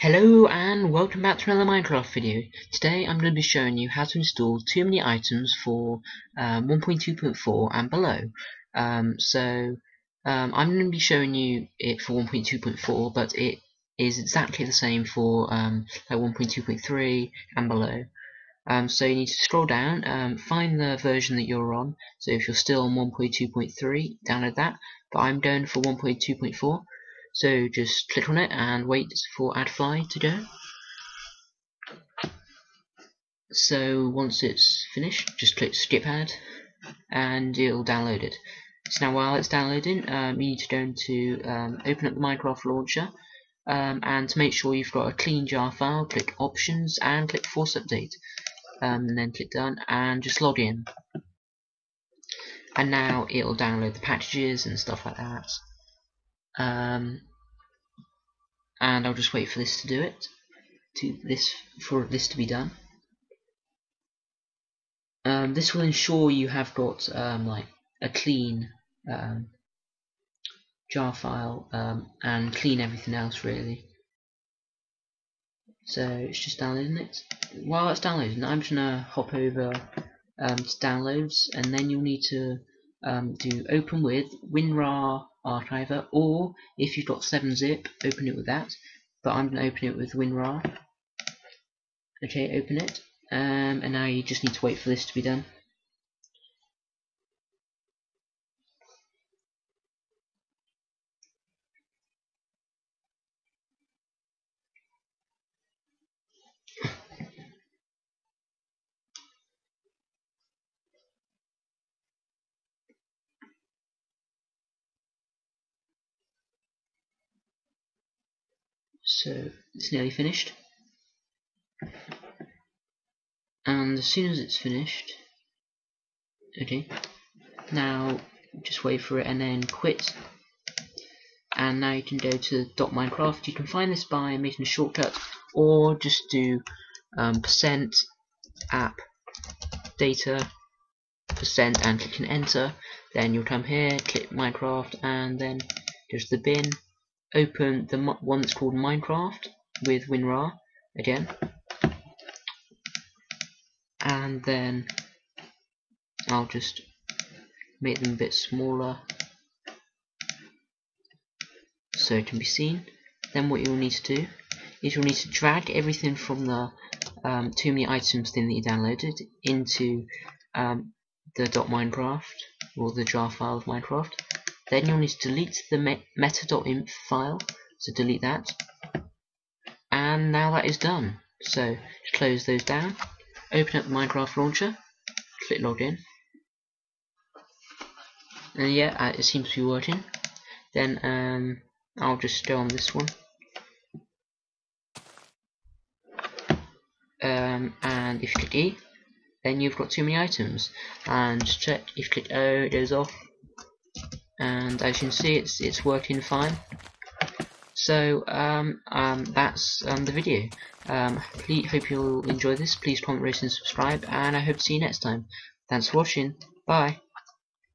Hello and welcome back to another Minecraft video. Today I'm going to be showing you how to install too many items for um, 1.2.4 and below. Um, so um, I'm going to be showing you it for 1.2.4 but it is exactly the same for um, like 1.2.3 and below. Um, so you need to scroll down, um, find the version that you're on. So if you're still on 1.2.3, download that. But I'm going for 1.2.4. So just click on it and wait for AdFly to go. So once it's finished, just click skip ad and it'll download it. So now while it's downloading, um, you need to go into um, open up the Minecraft launcher um, and to make sure you've got a clean jar file, click options and click force update. Um, and then click done and just log in. And now it'll download the packages and stuff like that. Um, and I'll just wait for this to do it to this for this to be done. Um, this will ensure you have got um, like a clean um, jar file um, and clean everything else really. So it's just downloading it? While it's downloading I'm just gonna hop over um, to downloads and then you'll need to um, do open with WinRAR archiver or if you've got 7-zip open it with that. But I'm going to open it with WinRAR okay open it. Um, and now you just need to wait for this to be done So it's nearly finished. And as soon as it's finished, okay, now just wait for it and then quit. And now you can go to .minecraft. You can find this by making a shortcut or just do um, percent app data percent and clicking enter. Then you'll come here, click Minecraft, and then to the bin open the one that's called Minecraft with WinRAR again. And then I'll just make them a bit smaller so it can be seen. Then what you'll need to do is you'll need to drag everything from the um, too many items thing that you downloaded into um, the .minecraft or the jar file of Minecraft then you'll need to delete the meta.inf file, so delete that. And now that is done. So close those down, open up the Minecraft launcher, click login. And yeah, uh, it seems to be working. Then um, I'll just go on this one. Um, and if you click E, then you've got too many items. And check, if you click O, it goes off and as you can see it's it's working fine. So um, um, that's um, the video. Um, please, hope you'll enjoy this. Please comment rate and subscribe and I hope to see you next time. Thanks for watching. Bye